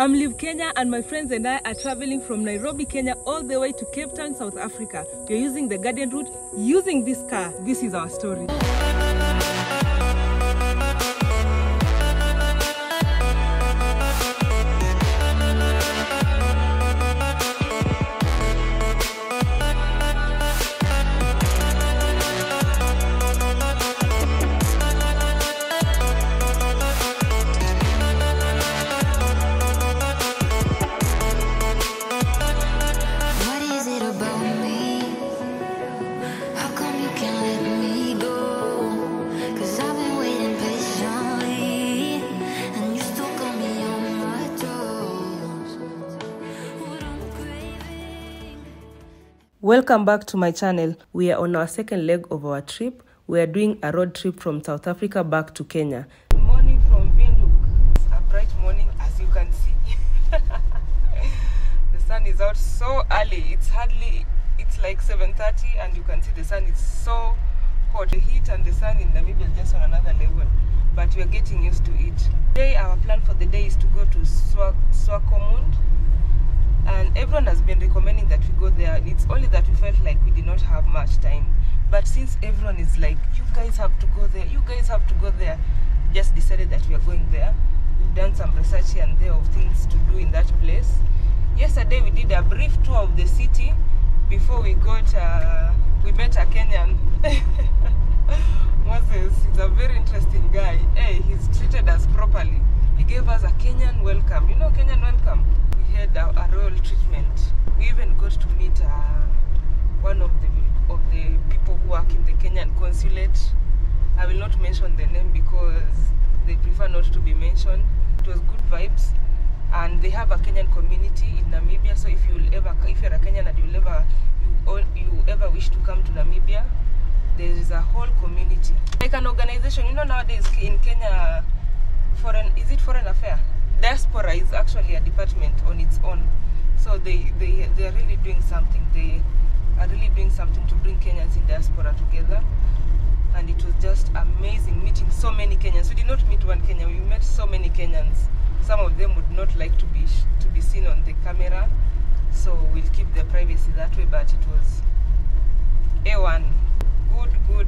I'm Liv Kenya, and my friends and I are traveling from Nairobi, Kenya, all the way to Cape Town, South Africa. We're using the garden route using this car. This is our story. Welcome back to my channel. We are on our second leg of our trip. We are doing a road trip from South Africa back to Kenya. Morning from Windhoek. A bright morning, as you can see. the sun is out so early. It's hardly. It's like 7:30, and you can see the sun is so hot. The heat and the sun in Namibia is just on another level. But we are getting used to it. Today, our plan for the day is to go to Swa- Swakopmund and everyone has been recommending that we go there. It's only that we felt like we did not have much time. But since everyone is like, you guys have to go there, you guys have to go there, just decided that we are going there. We've done some research here and there of things to do in that place. Yesterday we did a brief tour of the city before we got, uh, we met a Kenyan. Moses, he's a very interesting guy. Hey, he's treated us properly. He gave us a Kenyan welcome. You know Kenyan welcome? We had a, a royal treatment. We even got to meet uh, one of the of the people who work in the Kenyan consulate. I will not mention the name because they prefer not to be mentioned. It was good vibes, and they have a Kenyan community in Namibia. So if you ever, if you're a Kenyan and you ever, you, you ever wish to come to Namibia, there is a whole community, like an organization. You know nowadays in Kenya, foreign is it foreign affair? Diaspora is actually a department on its own. So they they they are really doing something. They are really doing something to bring Kenyans in diaspora together. And it was just amazing meeting so many Kenyans. We did not meet one Kenyan. We met so many Kenyans. Some of them would not like to be to be seen on the camera, so we'll keep their privacy that way. But it was a1 good good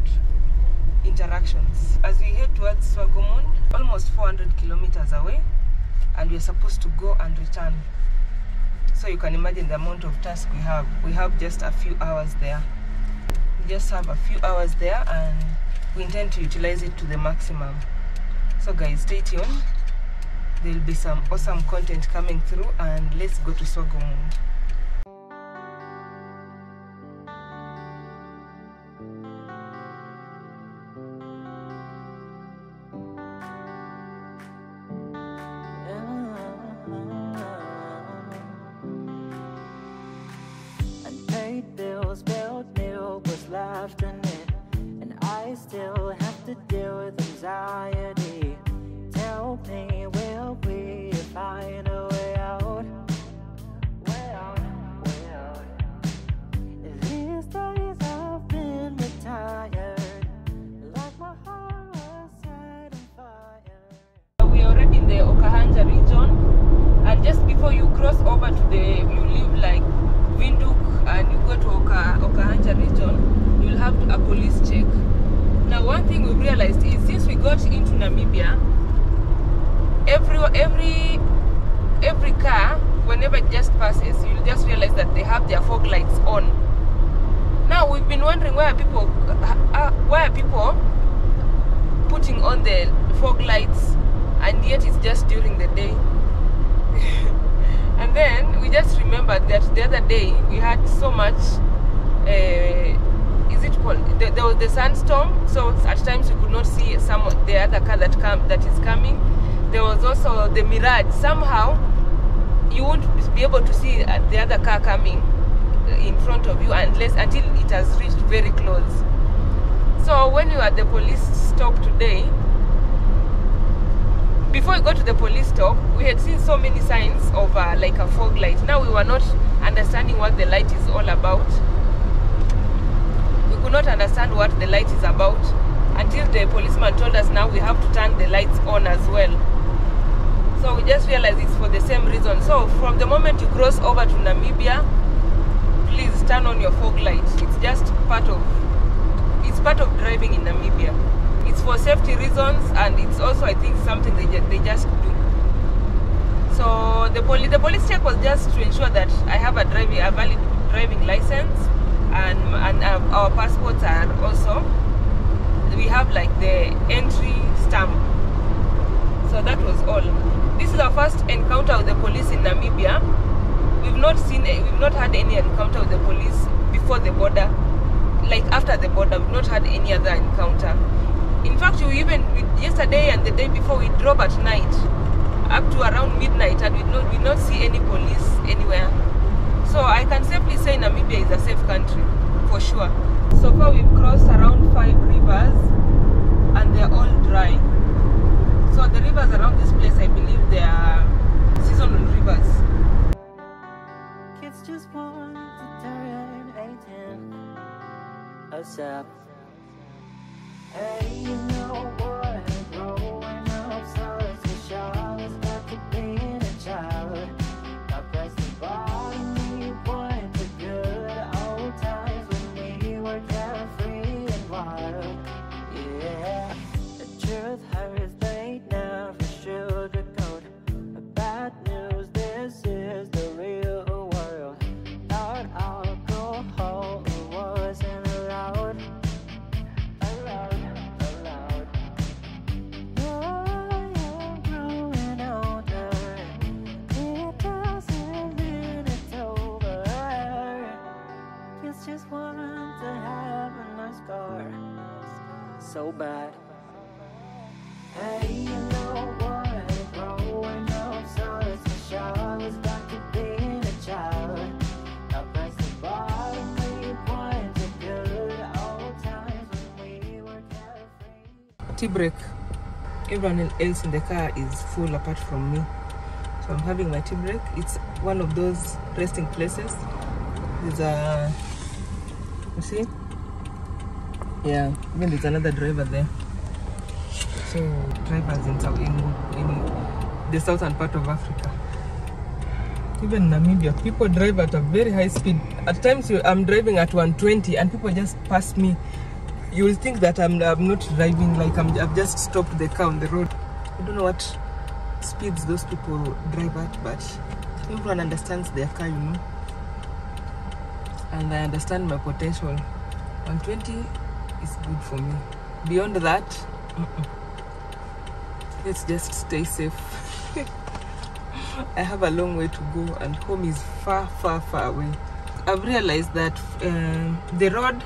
interactions. As we head towards Swakopmund almost 400 kilometers away and we're supposed to go and return. So you can imagine the amount of task we have. We have just a few hours there. We just have a few hours there and we intend to utilize it to the maximum. So guys stay tuned there'll be some awesome content coming through and let's go to. Ah. And I still have to deal with anxiety. Before you cross over to the, you leave like Windhoek and you go to Oka, Okahandja region, you'll have a police check. Now, one thing we realized is since we got into Namibia, every every every car, whenever it just passes, you'll just realize that they have their fog lights on. Now we've been wondering why are people uh, why are people putting on the fog lights and yet it's just during the day and then we just remembered that the other day we had so much uh, is it called there, there was the sandstorm so at times we could not see some the other car that come that is coming. There was also the mirage. Somehow you won't be able to see uh, the other car coming in front of you unless until it has reached very close. So when we were at the police stop today, before we got to the police stop, we had seen so many signs of uh, like a fog light. Now we were not understanding what the light is all about. We could not understand what the light is about until the policeman told us now we have to turn the lights on as well. So we just realized it's for the same reason So from the moment you cross over to Namibia, please turn on your fog light. It's just part of it's part of driving in Namibia. It's for safety reasons and it's also I think something they they just do. So the police the police check was just to ensure that I have a driving a valid driving license and and uh, our passports are also we have like the entry stamp. So that was all. This is our first encounter with the police in Namibia. We've not seen we've not had any encounter with the police before the border. Like after the border, we've not had any other encounter. In fact, we even yesterday and the day before we drove at night up to around midnight and we not we not see any police anywhere. So I can safely say Namibia is a safe country for sure. So far we've crossed around five rivers and they're all dry. So the rivers around this place I believe they are seasonal rivers. Kids just want to turn 18 ASAP. Hey, you know So bad. Hey, you know what? Growing up so special is back to being a child. I press the bottom, we point to good old times when we were carefree. tea break. Everyone else in the car is full apart from me. So I'm having my tea break. It's one of those resting places. There's a, you see? Yeah, even there's another driver there. So drivers in, in, in the southern part of Africa. Even Namibia, people drive at a very high speed. At times you, I'm driving at 120 and people just pass me you will think that I'm, I'm not driving like I'm, I've just stopped the car on the road. I don't know what speeds those people drive at, but everyone understands their car, you know. And I understand my potential. 120 is good for me. Beyond that, let's just stay safe. I have a long way to go, and home is far, far, far away. I've realized that um the road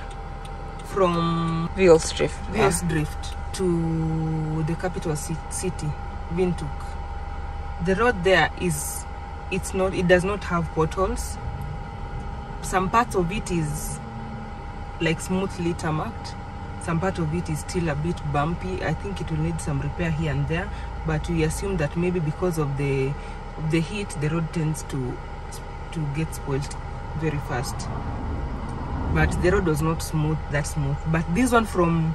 from Wheels drift. Vioolsdrif to the capital city, Windhoek. The road there is, it's not, it does not have potholes. Some parts of it is like smoothly tarmacked. Some part of it is still a bit bumpy. I think it will need some repair here and there, but we assume that maybe because of the of the heat, the road tends to to get spoiled very fast. But the road was not smooth that smooth. But this one from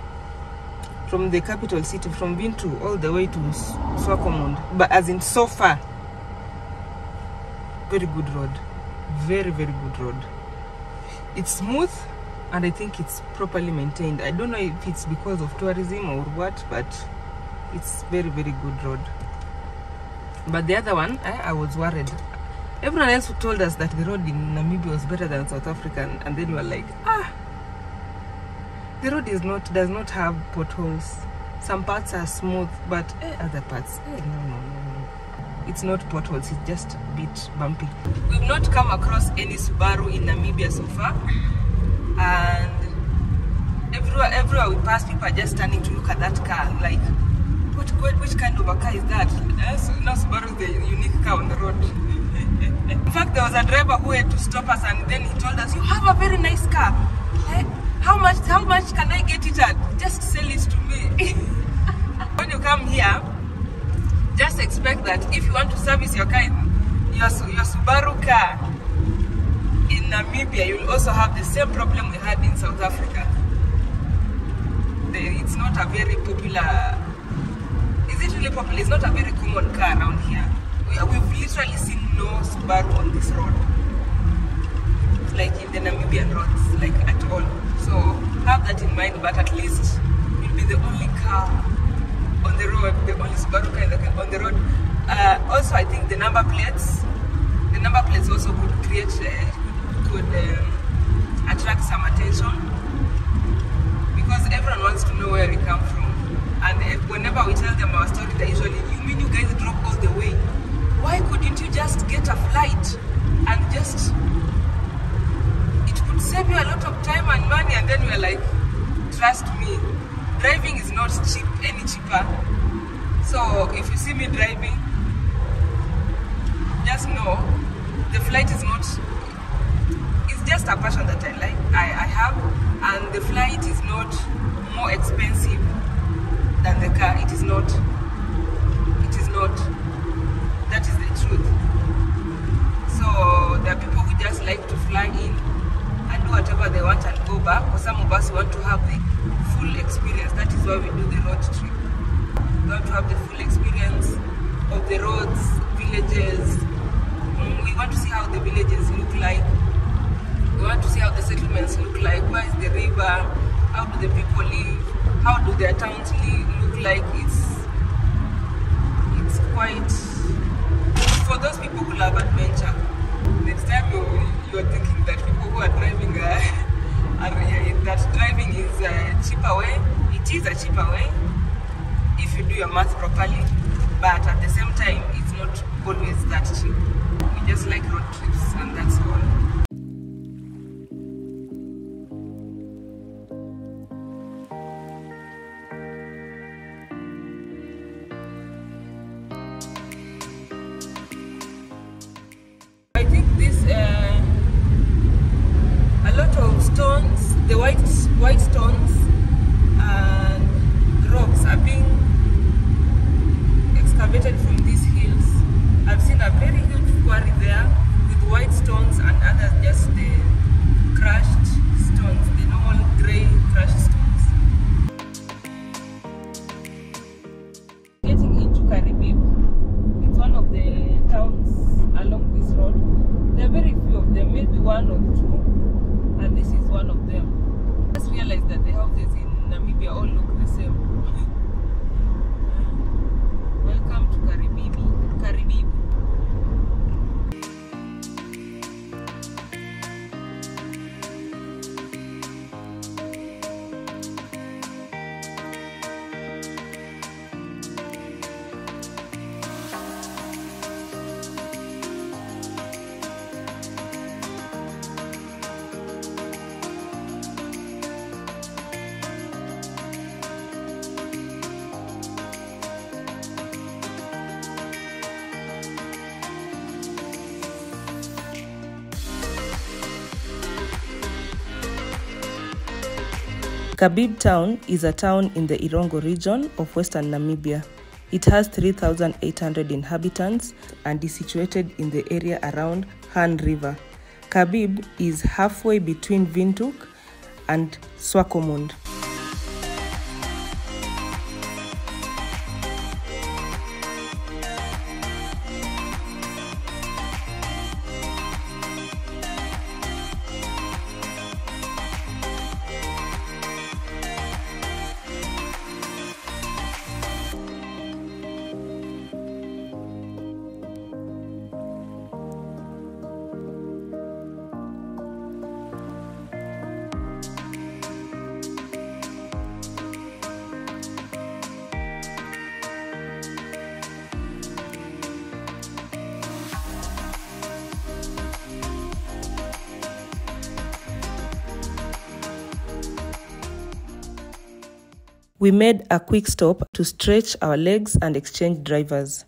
from the capital city from Windhoek all the way to S- Swakopmund but as in so far very good road. Very very good road. It's smooth and I think it's properly maintained I don't know if it's because of tourism or what but it's very very good road but the other one eh, I was worried everyone else told us that the road in Namibia was better than South Africa, and, and then we were like, ah, the road is not does not have potholes. Some parts are smooth, but eh, other parts, eh, no, no, no, no. It's not potholes. It's just a bit bumpy. We've not come across any Subaru in Namibia so far, and everywhere, everywhere we pass, people are just standing to look at that car, like. What, what, which kind of a car is that? So now Subaru the unique car on the road. In fact, there was a driver who had to stop us, and then he told us, "You have a very nice car. Eh, How much? How much can I get it at? Just sell it to me." when you come here, just expect that if you want to service your car, your your Subaru car in Namibia, you'll also have the same problem we had in South Africa. It's not a very popular is it really popular? It's not a very common car around here. We, we've literally seen no Subaru on this road, like in the Namibian roads, like at all. So have that in mind, but at least you'll be the only car on the road, the only Subaru car on the road. Uh, also, I think the number plates, the number plates also could create, uh, um, attract some attention because everyone wants to know where we come from. And uh, whenever we tell them our story, they usually, you mean you guys drove all the way? Why couldn't you just get a flight and just, it could save you a lot of time and money. And then we're like, trust me, driving is not cheap, any cheaper. So if you see me driving, just know the flight is not just a passion that I like, I, I have, and the flight is not more expensive than the car. It is not. It is not. That is the truth. So there are people who just like to fly in and do whatever they want and go back. For some of us, want to have the full experience. That is why we do the road trip. We want to have the full experience of the roads, villages. Mm, We want to see how the villages look like. We want to see how the settlements look like. Where is the river? How do the people live? How do their towns look like? It's it's quite for those people who love adventure. Next time you you are thinking that people who are driving are, are that driving is a cheaper way. It is a cheaper way if you do your math properly, but at the same time, it's not always that cheap. We just like road trips, and that's all. Kabib town is a town in the Irongo region of western Namibia. It has 3,800 inhabitants and is situated in the area around Han River. Kabib is halfway between vintuk and Swakopmund. We made a quick stop to stretch our legs and exchange drivers.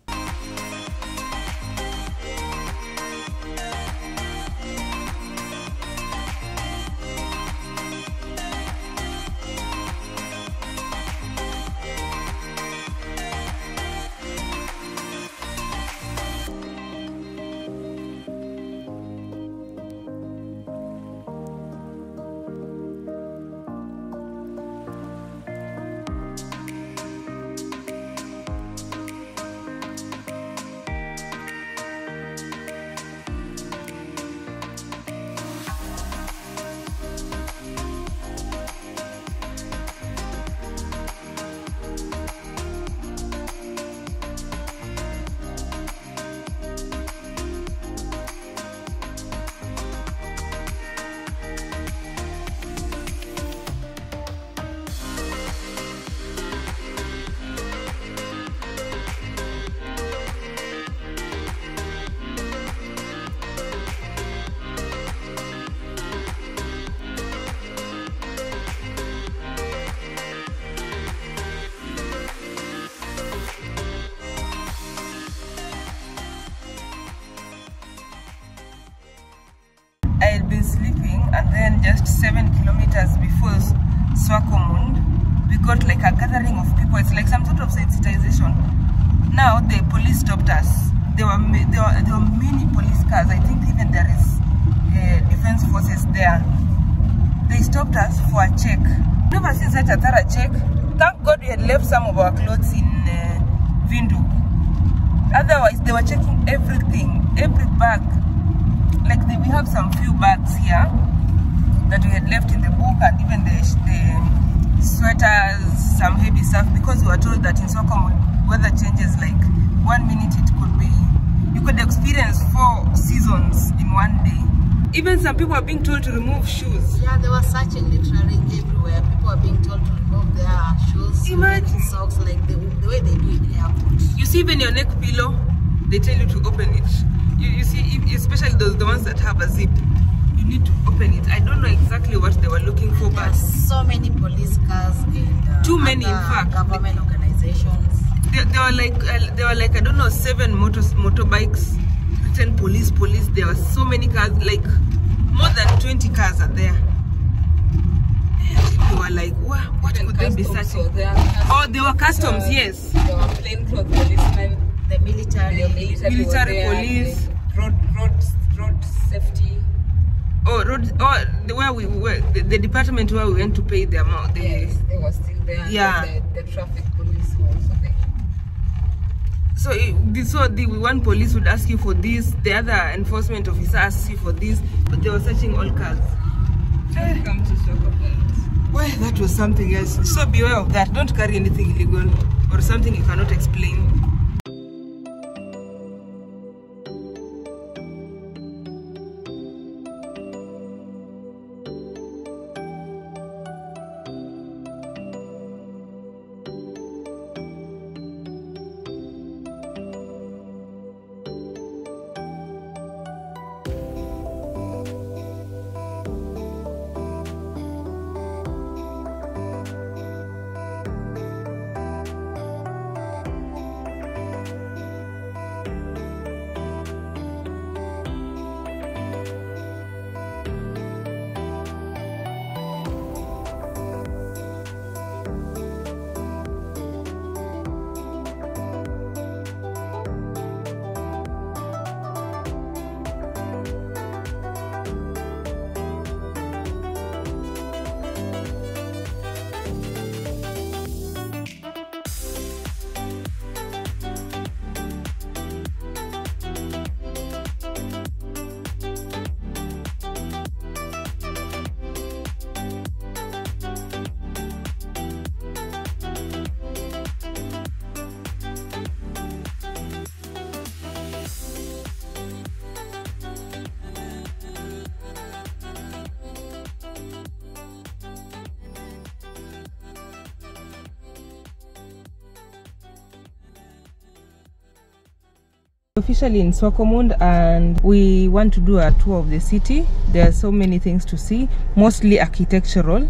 Even people are being told to remove shoes. Yeah, they were searching literally everywhere. People are being told to remove their shoes, Imagine. socks, like the, the way they do in the airport. You see, even your neck pillow, they tell you to open it. You, you see, if, especially those the ones that have a zip, you need to open it. I don't know exactly what they were looking for, There but so many police cars and uh, Too many, in fact. government organizations. there, there were like uh, there were like I don't know seven motor motorbikes, written police, police. There were so many cars, like more than twenty cars are there. Eh, and we were like, what? What could they be searching? Oh, they were customs, yes. There were plainclothes policemen, The military. the military, Military there, police. the road, road, road safety. Oh, road. Oh, the, where we were, the, the department where we went to pay the amount. The, Yes, they were still there. Yeah. The, the traffic police there. So, the, so the one police would ask you for this, the other enforcement officer asks you for this, but they were searching all cars. Eh. Come to. Well, that was something else. So beware of that. Don't carry anything illegal or something you cannot explain. Officially in Swakomund and we want to do a tour of the city. There are so many things to see, mostly architectural.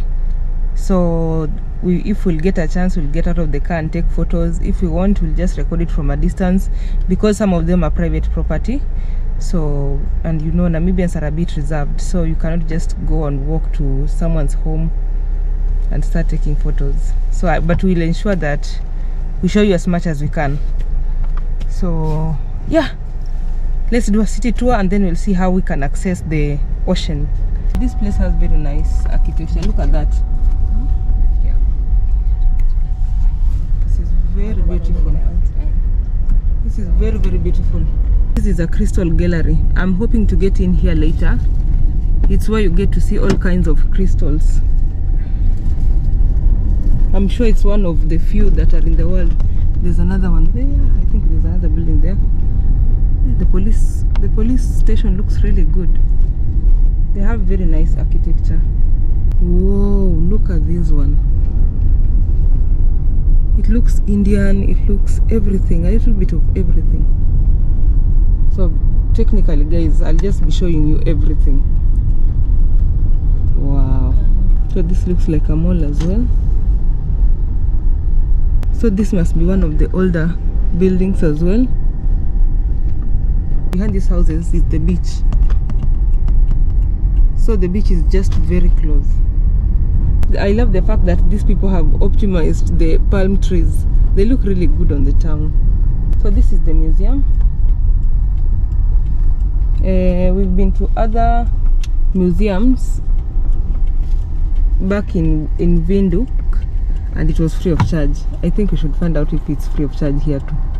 So we, if we'll get a chance, we'll get out of the car and take photos. If we want, we'll just record it from a distance because some of them are private property. So, and you know, Namibians are a bit reserved. So you cannot just go and walk to someone's home and start taking photos. So, but we'll ensure that we show you as much as we can. So, yeah, let's do a city tour and then we'll see how we can access the ocean. This place has very nice architecture. Look at that. Yeah. This is very beautiful. This is very, very beautiful. This is a crystal gallery. I'm hoping to get in here later. It's where you get to see all kinds of crystals. I'm sure it's one of the few that are in the world. There's another one there. I think there's another building there. The police the police station looks really good. They have very nice architecture. Whoa, look at this one. It looks Indian, it looks everything, a little bit of everything. So technically guys, I'll just be showing you everything. Wow. So this looks like a mall as well. So this must be one of the older buildings as well. Behind these houses is the beach. So the beach is just very close. I love the fact that these people have optimized the palm trees. They look really good on the town. So this is the museum. Uh, we've been to other museums back in in Windhoek and it was free of charge. I think we should find out if it's free of charge here too.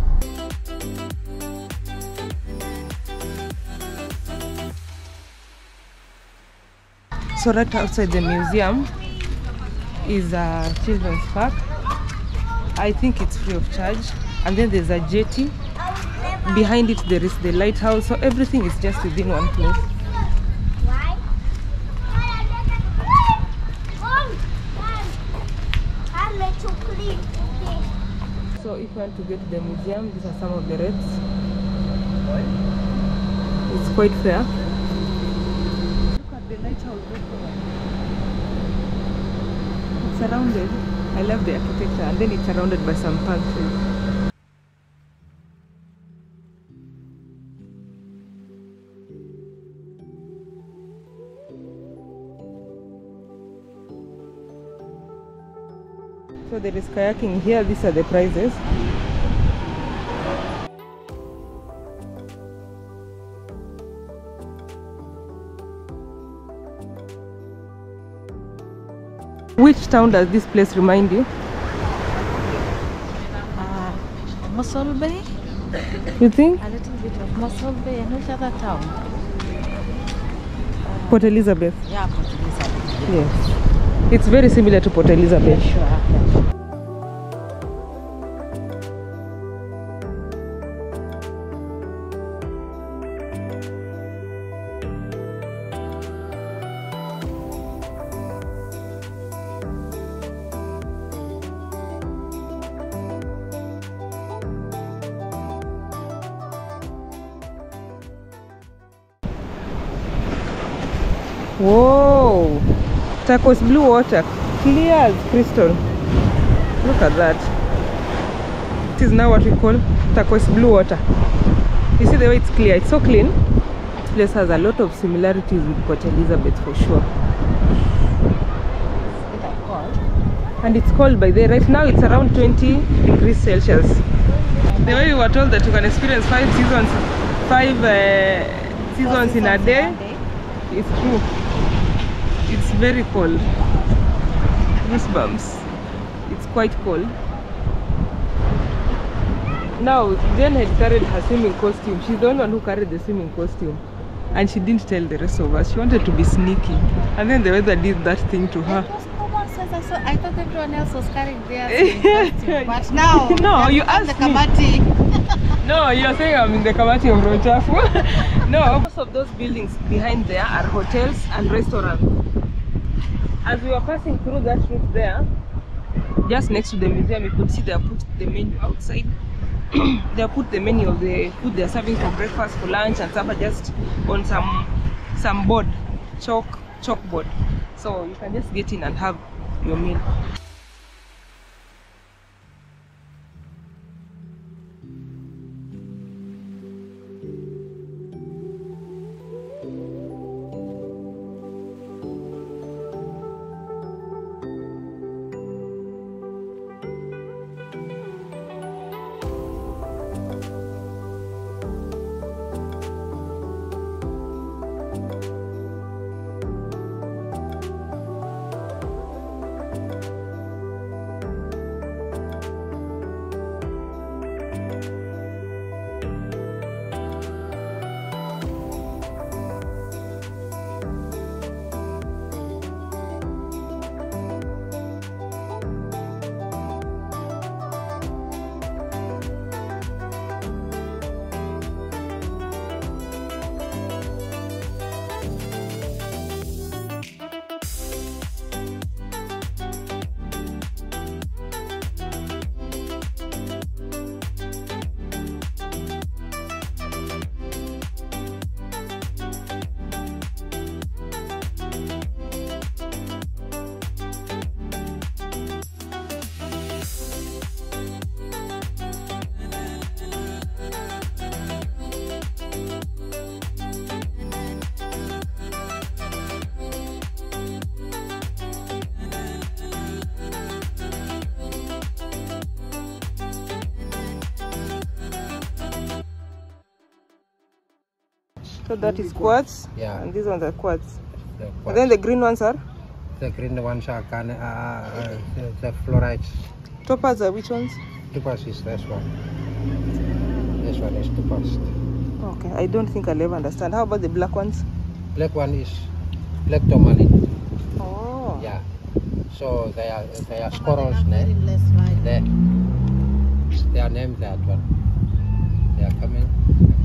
So right outside the museum is a children's park. I think it's free of charge. And then there's a jetty. Behind it there is the lighthouse. So everything is just within one place. So if you want to get to the museum, these are some of the rates. It's quite fair. Look at the lighthouse. Surrounded. I love the architecture and then it's surrounded by some palm trees. So there is kayaking here. These are the prices. Which town does this place remind you? Uh, Bay, You think? a little bit of Mossel Bay, and which other town? Port Elizabeth. Yeah, Port Elizabeth. Yes. It's very similar to Port Elizabeth. Sure. yeah. Whoa! Turquoise blue water, clear as crystal. Look at that. This is now what we call turquoise blue water. You see the way it's clear, it's so clean. This place has a lot of similarities with Port Elizabeth for sure. It? And it's cold by the right now it's around 20 degrees Celsius. The way we were told that you can experience five seasons, five uh, seasons seasons in a day, it's true. It's very cold. Goosebumps. It's quite cold. Now, Jen had carried her swimming costume. She's the only one who carried the swimming costume. And she didn't tell the rest of us. She wanted to be sneaky. And then the weather did that thing to her. It was common sense. I, saw, I thought everyone else was carrying theirs. but now, No, you the asked me. Kamati. No, you're saying I'm in the Kamati of Rochafu. no, most of those buildings behind there are hotels and restaurants. As we were passing through that route there, just next to the museum, you could see they put the menu outside. they put the menu of the food they're serving for breakfast, for lunch, and supper just on some some board, chalk chalkboard. So you can just get in and have your meal. So that is quartz. Yeah. And these ones are quartz. The, And then the green ones are the green ones are can, uh, uh, the, the fluorites. topaz are which ones? Topaz is this one. This one is topaz. Okay, I don't think I'll ever understand. How about the black ones? Black one is black tourmaline. Oh. Yeah. So they are they are squirrels Very ne? less They are named that one. They are coming.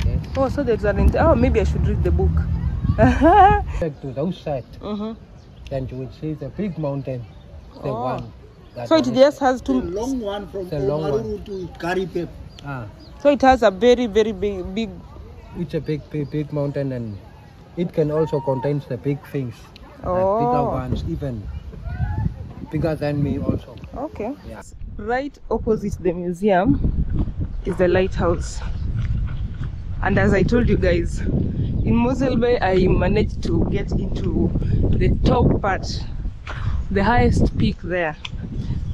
Yes. Oh, so there's an. int- Oh, maybe I should read the book. Back to the outside, mm-hmm. then you will see the big mountain. The Oh. one. So it one just has two. The long one from The long Omaruru to Karibib. Ah, So it has a very, very big, big. it's a big, big, big mountain, and it can also contains the big things, like bigger Oh. ones, even bigger than me also. Okay. Yeah. Right opposite the museum is the lighthouse. And as I told you guys, in Mossel Bay, I managed to get into the top part, the highest peak there.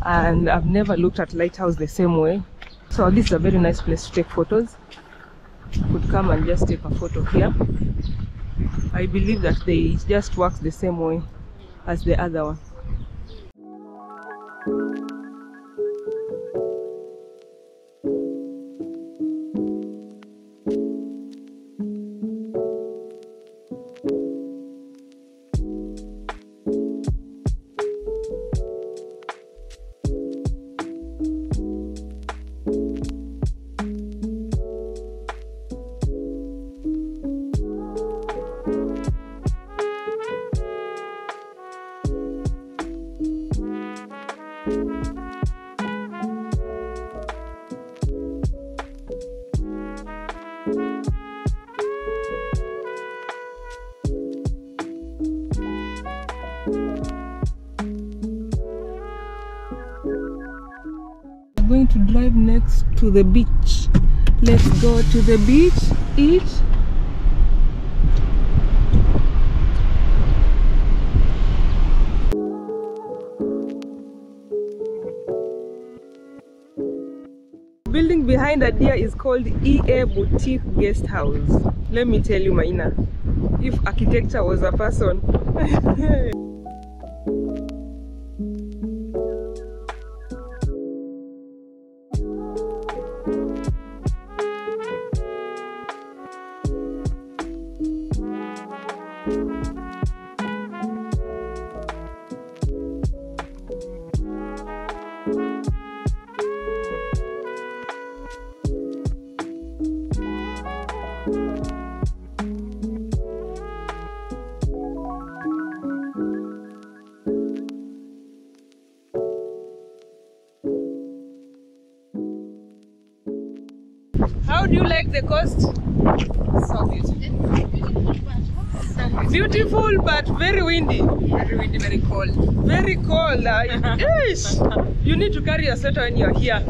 And I've never looked at lighthouse the same way. So this is a very nice place to take photos. Could come and just take a photo here. I believe that they just works the same way as the other one. The beach. Let's go to the beach, eat. Building behind Adia is called EA Boutique Guest House. Let me tell you, Maina, if architecture was a person. coast? So beautiful. Beautiful but very windy. Very windy, very cold. Very cold. uh. You need to carry a sweater when you're here.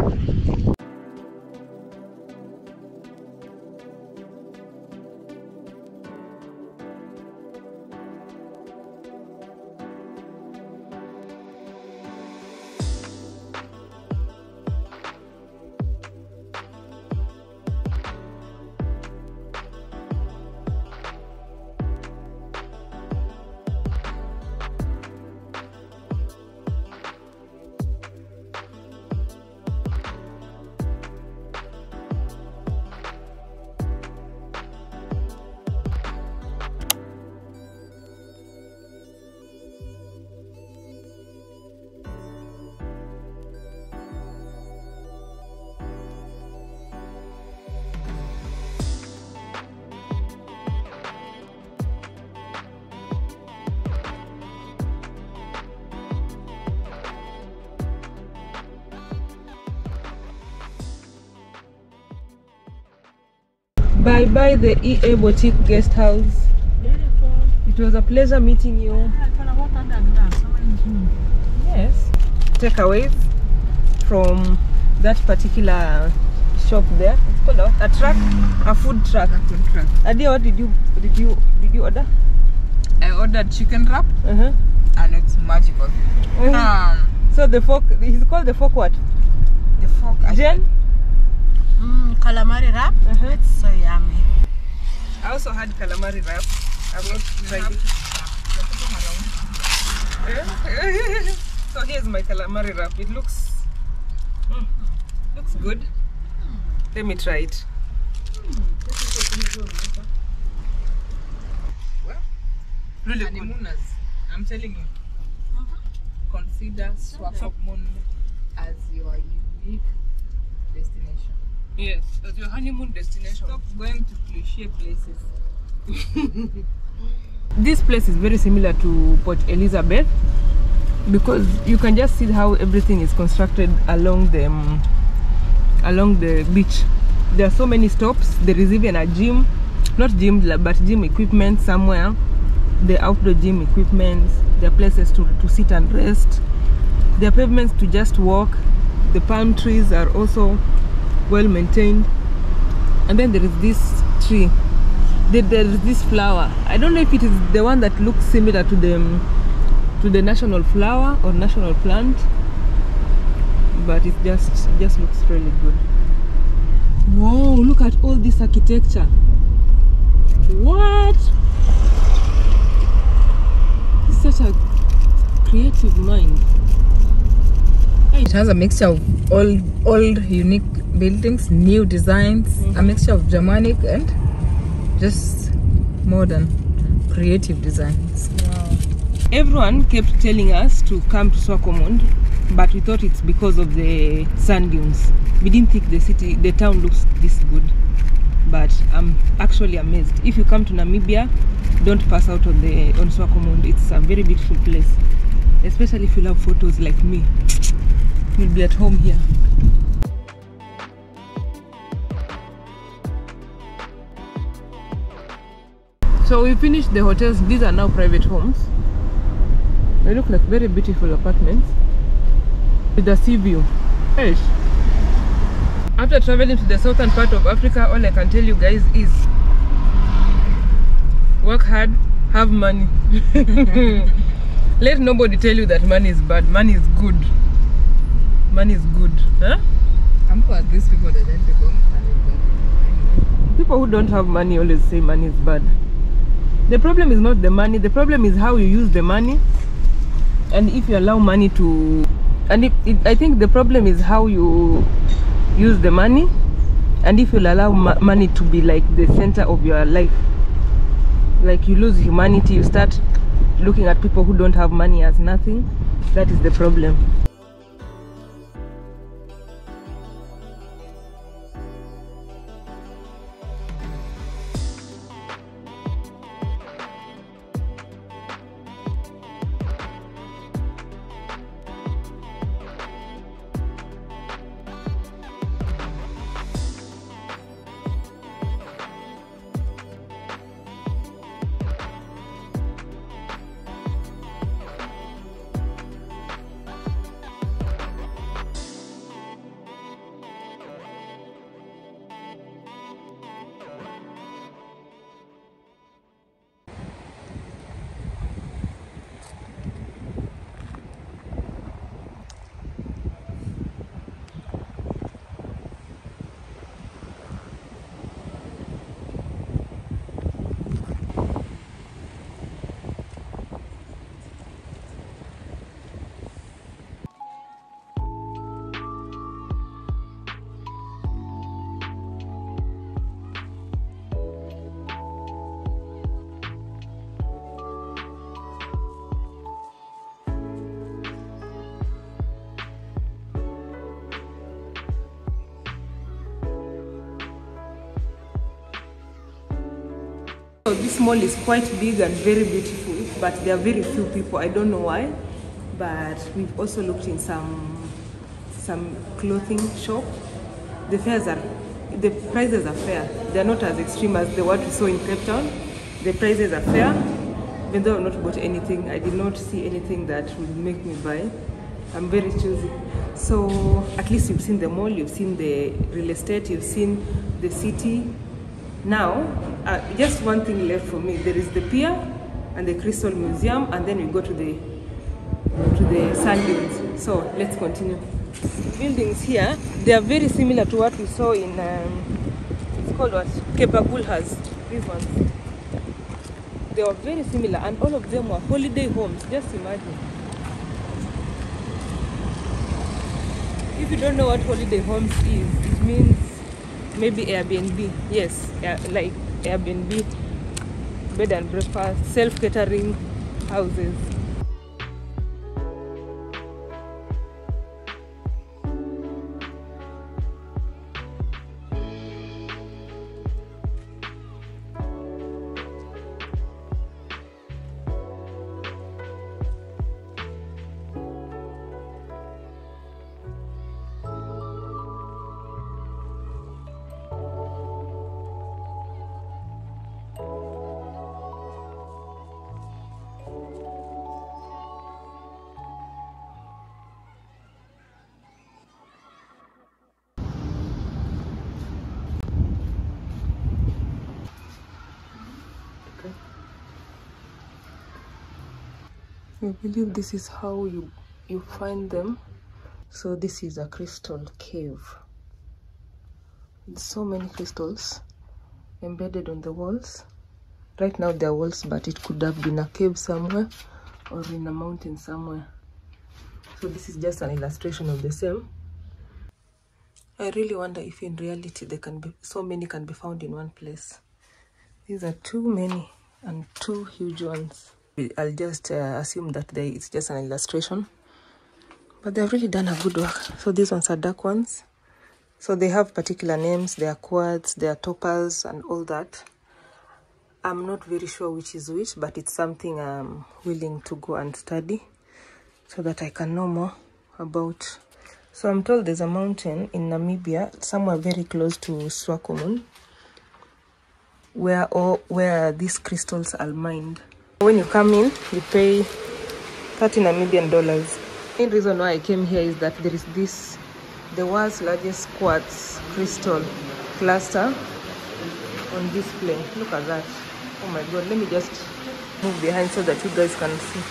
Bye bye the EA Boutique Guest House. It was a pleasure meeting you. Yes. Takeaways from that particular shop there. It's called a, a truck, a food truck. Food truck. Adia, what did you did you did you order? I ordered chicken wrap Uh-huh. and it's magical. Mhm. Um, So the fork, he's called the fork what? the fork. Jen? Mm, calamari wrap. Uh-huh. It's so yummy. I also had calamari wrap. I've not tried it. Eh? so here's my calamari wrap. It looks mm, looks good. Let me try it. Really good. I'm telling you. Consider Swakopmund as your unique destination. Yes, as your honeymoon destination. Stop going to cliche places. This place is very similar to Port Elizabeth because you can just see how everything is constructed along the um, along the beach. There are so many stops. There is even a gym, not gym but gym equipment somewhere. The outdoor gym equipment. There are places to, to sit and rest. There are pavements to just walk. The palm trees are also well maintained. And then there is this tree. There, is this flower. I don't know if it is the one that looks similar to the um, to the national flower or national plant but it just just looks really good. Whoa look at all this architecture. What? It's such a creative mind. It has a mixture of old, old, unique buildings, new designs, mm -hmm. a mixture of Germanic and just modern, creative designs. Wow. everyone kept telling us to come to Swakomund, but we thought it's because of the sand dunes. We didn't think the city, the town looks this good. But I'm actually amazed. If you come to Namibia, don't pass out on the on Swakomund. It's a very beautiful place, especially if you love photos like me. You'll be at home here. So we finished the hotels. These are now private homes. They look like very beautiful apartments with a sea view. Eish. After traveling to the southern part of Africa, all I can tell you guys is work hard, have money. Let nobody tell you that money is bad. Money is good. Money is good. Huh? I'm for these people that don't people People who don't have money always say money is bad. The problem is not the money, the problem is how you use the money and if you allow money to and it, it, I think the problem is how you use the money and if you'll allow ma- money to be like the center of your life. Like you lose humanity you start looking at people who don't have money as nothing. That is the problem So this mall is quite big and very beautiful, but there are very few people. I don't know why, but we've also looked in some some clothing shop. The fares are the prices are fair. They are not as extreme as the what we saw in Cape Town. The prices are fair. Even though I've not bought anything, I did not see anything that would make me buy. I'm very choosy. So at least you've seen the mall, you've seen the real estate, you've seen the city. Now, uh, just one thing left for me. There is the pier and the Crystal Museum, and then we go to the to the sand dunes. So let's continue. Buildings here, they are very similar to what we saw in um, it's called what Cape Agulhas. these ones. They were very similar, and all of them were holiday homes. Just imagine. If you don't know what holiday homes is, it means maybe Airbnb. Yes, yeah, like Airbnb, bed and breakfast, self catering houses. I believe this is how you you find them. So this is a crystal cave. So many crystals embedded on the walls. Right now there are walls, but it could have been a cave somewhere or in a mountain somewhere. So this is just an illustration of the same. I really wonder if in reality they can be so many can be found in one place. These are too many and two huge ones. I'll just uh, assume that they, it's just an illustration. But they've really done a good work. So these ones are dark ones. So they have particular names. They are quartz, they are topaz, and all that. I'm not very sure which is which, but it's something I'm willing to go and study so that I can know more about. So I'm told there's a mountain in Namibia, somewhere very close to Swakopmund, where all where these crystals are mined. When you come in, you pay 30 Namibian dollars. Main reason why I came here is that there is this the world's largest quartz crystal cluster on display. Look at that. Oh my god, let me just move behind so that you guys can see.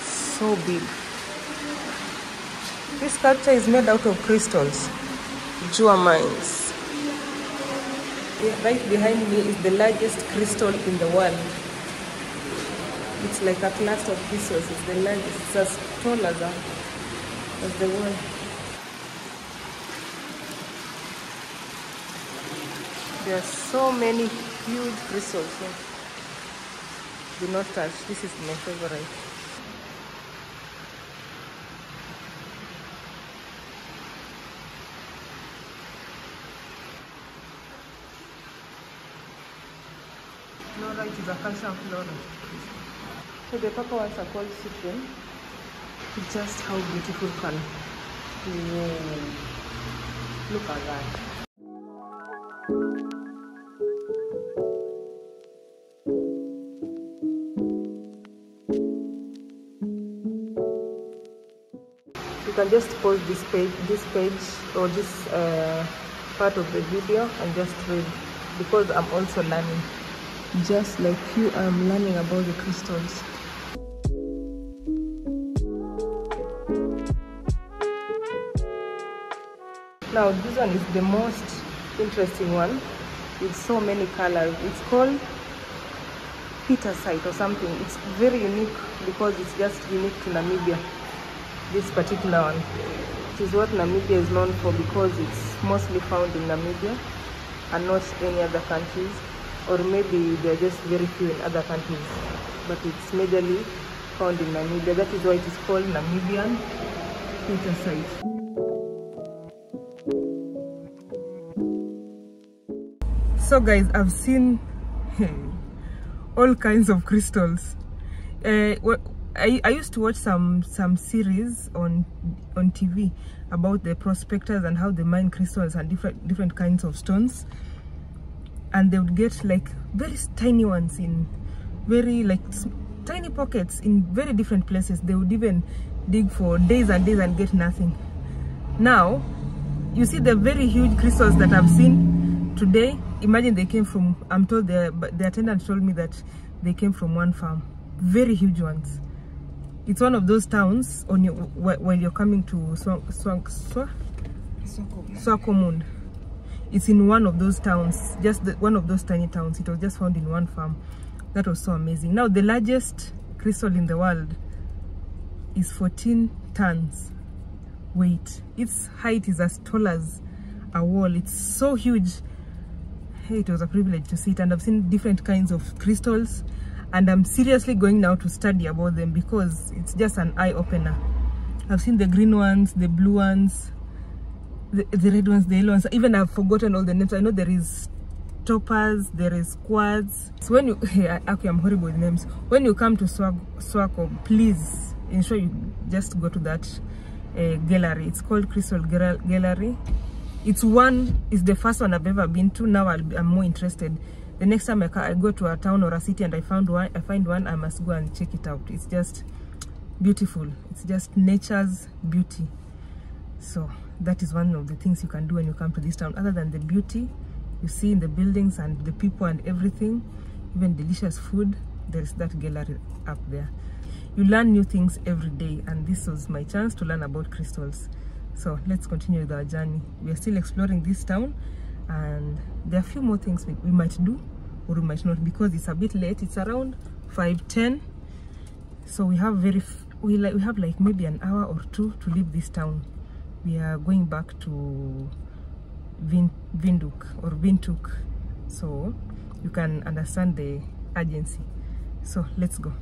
So big. This sculpture is made out of crystals, jewel mines. Right behind me is the largest crystal in the world. It's like a cluster of crystals. It's the largest. It's as tall as, a, as the world. There are so many huge here. Do not touch. This is my favorite. Flora, it is a calcium flora. So the purple ones are called citrine. Just how beautiful can. Look at that. You can just pause this page, this page or this uh, part of the video and just read because I'm also learning. Just like you, I'm learning about the crystals. Now this one is the most interesting one with so many colors. It's called Pietersite or something. It's very unique because it's just unique to Namibia. This particular one. It is what Namibia is known for because it's mostly found in Namibia and not any other countries. Or maybe they're just very few in other countries. But it's majorly found in Namibia. That is why it is called Namibian Pietersite. So guys, I've seen all kinds of crystals. Uh, I, I used to watch some some series on on TV about the prospectors and how they mine crystals and different different kinds of stones, and they would get like very tiny ones in very like tiny pockets in very different places. They would even dig for days and days and get nothing. Now, you see the very huge crystals that I've seen today. Imagine they came from. I'm told the the attendant told me that they came from one farm. Very huge ones. It's one of those towns on your wh- while you're coming to Swak Swakopmund. it's in one of those towns just the, one of those tiny towns it was just found in one farm that was so amazing now the largest crystal in the world is 14 tons weight its height is as tall as a wall it's so huge it was a privilege to see it and i've seen different kinds of crystals and i'm seriously going now to study about them because it's just an eye-opener. I've seen the green ones the blue ones the, the red ones the yellow ones. Even i've forgotten all the names. I know there is topaz there is quartz so when you okay i'm horrible with names. When you come to Swag, swako please ensure you just go to that uh, gallery. It's called crystal gallery it's one it's the first one i've ever been to. Now I'll, i'm more interested. The next time I, I go to a town or a city and i found one i find one i must go and check it out. It's just beautiful. It's just nature's beauty. So that is one of the things you can do when you come to this town. Other than the beauty you see in the buildings and the people and everything even delicious food there is that gallery up there. You learn new things every day and this was my chance to learn about crystals so let's continue with our journey. We are still exploring this town and there are a few more things we, we might do or we might not because it's a bit late. It's around 5:10 so we have very we like we have like maybe an hour or two to leave this town. We are going back to Vin, Vinduk or Vintuk. So you can understand the urgency. So let's go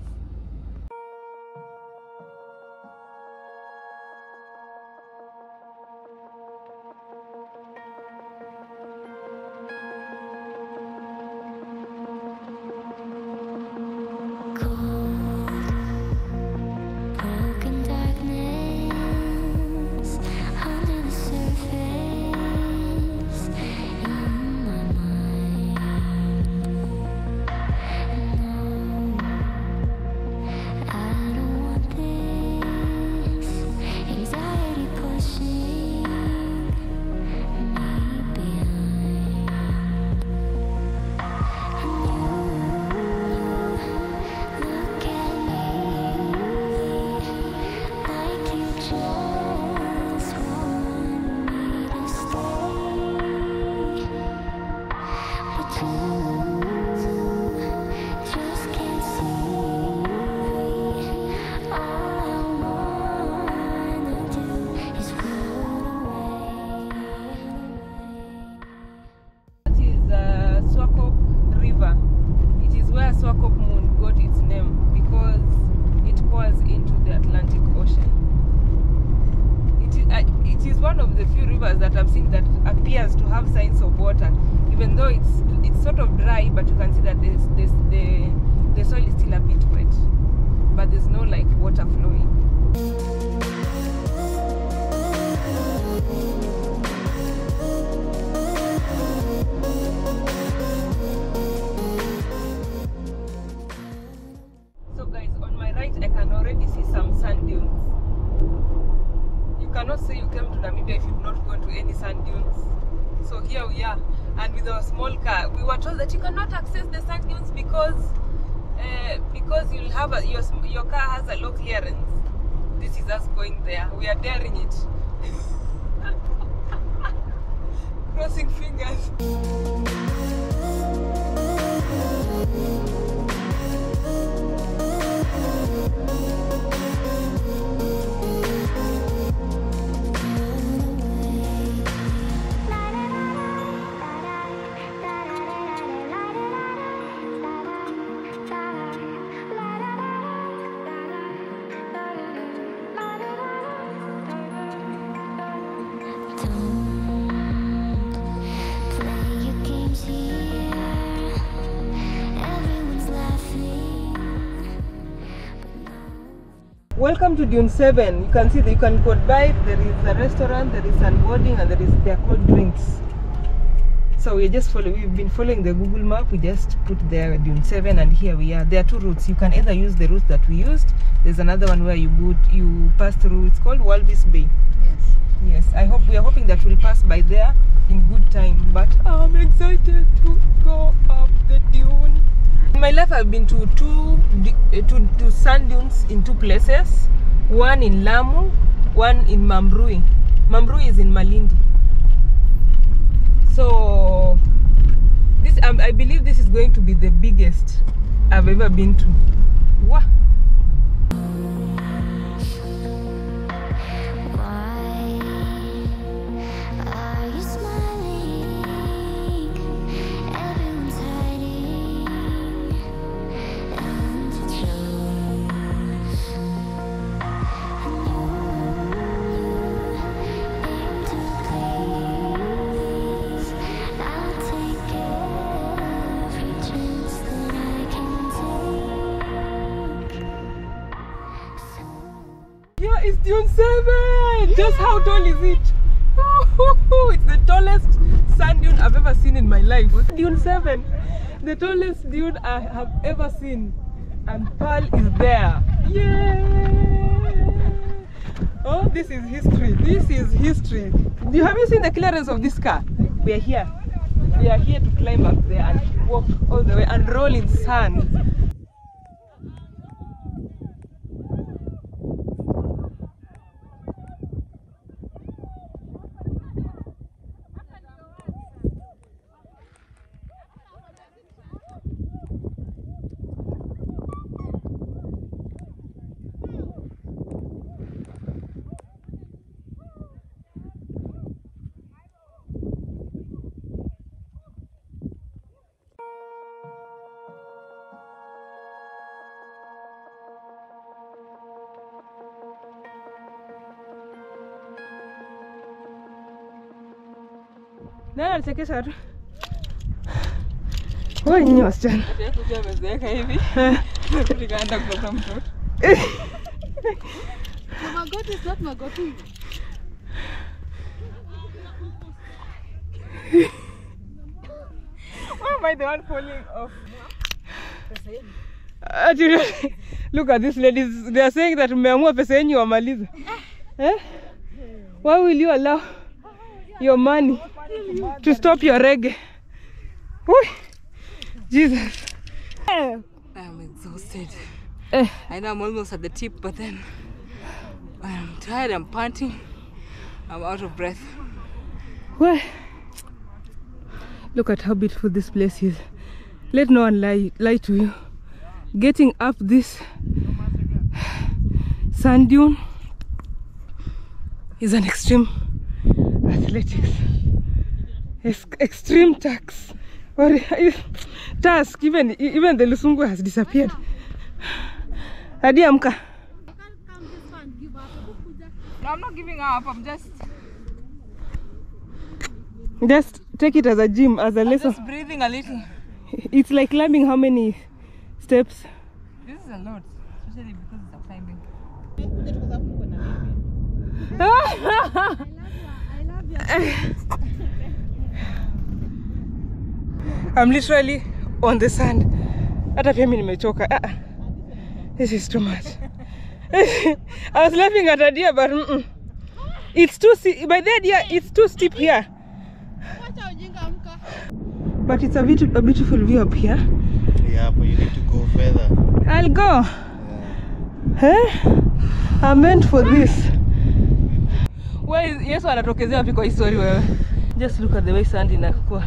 with our small car, we were told that you cannot access the sand dunes because uh, because you'll have a, your your car has a low clearance. This is us going there. We are daring it. Crossing fingers. Welcome to Dune 7. You can see that you can go by. There is a restaurant, there is sandboarding, and there is they are called drinks. So we're just following. We've been following the Google map. We just put there Dune 7, and here we are. There are two routes. You can either use the route that we used. There's another one where you go, you pass through. It's called Walvis Bay. Yes. Yes, I hope we are hoping that we'll pass by there in good time. But I'm excited to go up the dune. In my life, I've been to two uh, to, to sand dunes in two places. One in Lamu, one in Mambrui. Mambrui is in Malindi. So this um, I believe this is going to be the biggest I've ever been to. Wow. My life. Dune 7, the tallest dune I have ever seen. And Pearl is there. Yay! Oh, this is history. This is history. You have you seen the clearance of this car? We are here. We are here to climb up there and walk all the way and roll in sand. Is not magoti. Why am I the one falling off? Ati- Look at these ladies. They are saying that mmeamua pesa yenu wamaliza. Eh? Why will you allow your money to stop your reggae? Whoo! Jesus. I'm exhausted. Eh. I know I'm almost at the tip, but then I'm tired, I'm panting, I'm out of breath. Well, look at how beautiful this place is. Let no one lie lie to you. Getting up this sand dune is an extreme athletics, extreme tax, or task. Even even the lusungu has disappeared. Hadi amka. No, I'm not giving up, I'm just, Just take it as a gym, as a lesson. just breathing a little. It's like climbing how many steps? This is a lot, especially because it's a climbing. I'm literally on the sand. Hata pia mimi nimechoka. Ah, ah. This is too much. I was laughing at idea but mm -mm. it's too steep. By the idea it's too steep here. But it's a, bit, a beautiful view up here. Yeah, but you need to go further. I'll go. Yeah. Huh? I'm meant for this. Where is Yesu anatokezea piko kwa story wewe? Just look at the way sand inakuwa.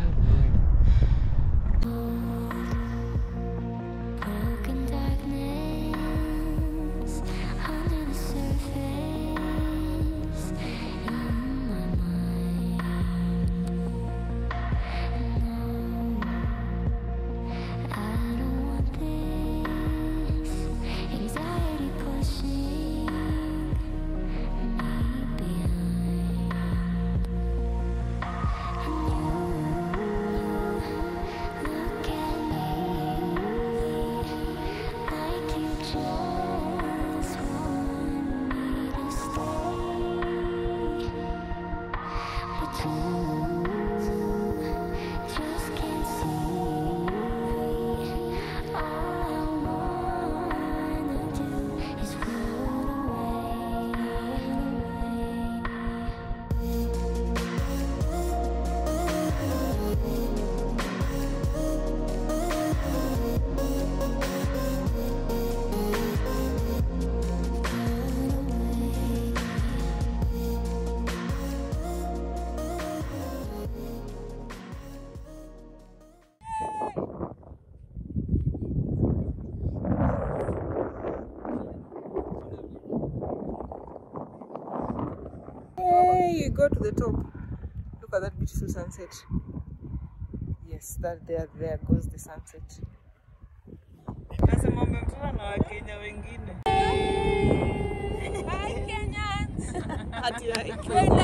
Sunset. Yes, that there, there goes the sunset. Nasema umekutana na Wakenya wengine. Ati ya- Everyone's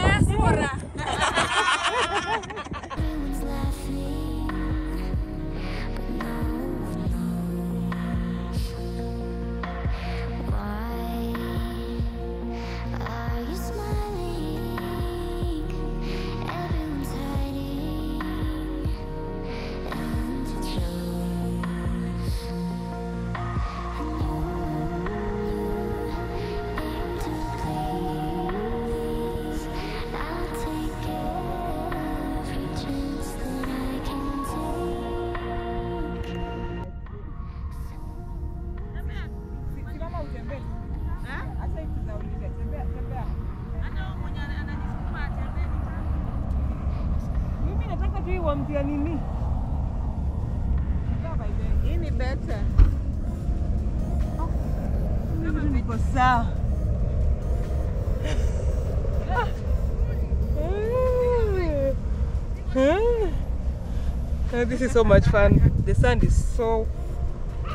this is so much fun. The sand is so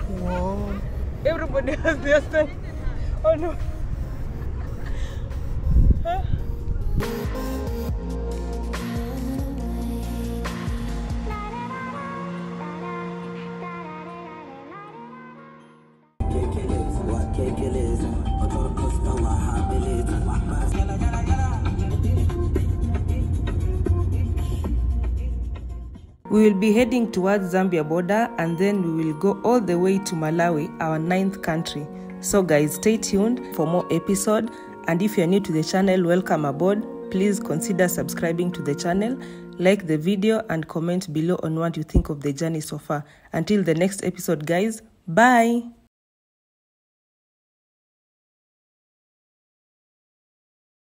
warm. Everybody has their sand. Oh no. Will be heading towards Zambia border and then we will go all the way to Malawi, our ninth country. So guys, stay tuned for more episode and if you're new to the channel, welcome aboard. Please consider subscribing to the channel, like the video and comment below on what you think of the journey so far. Until the next episode guys, bye.